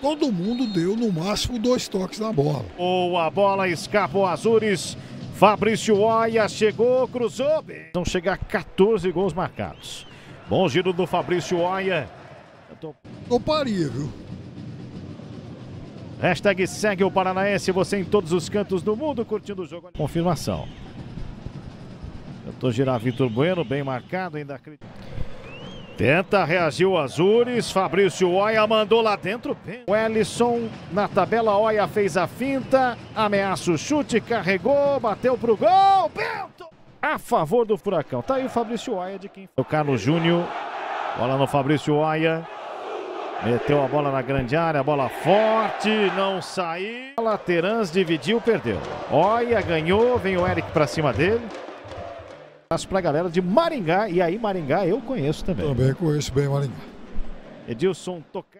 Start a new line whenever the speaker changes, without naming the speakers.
todo mundo deu no máximo dois toques na bola.
Ou a bola escapa o Azures. Fabrício Oia chegou, cruzou. Vão chegar 14 gols marcados. Bom giro do Fabrício Oia. Tô...
Toparia, viu?
Hashtag segue o Paranaense, você em todos os cantos do mundo curtindo o jogo. Confirmação. Eu tô girar Vitor Bueno, bem marcado, ainda acredito. Tenta, reagiu Azures, Fabrício Oia mandou lá dentro. O Ellison na tabela, Oia fez a finta, ameaça o chute, carregou, bateu pro gol. Bento! A favor do Furacão. Tá aí o Fabrício Oia de quem. O Carlos Júnior, bola no Fabrício Oia. Meteu a bola na grande área, bola forte, não saiu. Laterans dividiu, perdeu. Oia ganhou, vem o Eric pra cima dele abraço pra galera de Maringá. E aí, Maringá eu conheço também.
Também conheço bem Maringá.
Edilson Tocar.